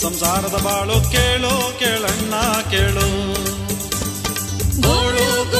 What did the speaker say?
ಸಂಸಾರದ ಬಾಳು ಕೇಳೋ ಕೇಳಣ್ಣ ಕೇಳು. ಗೋಳು